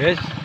Yes.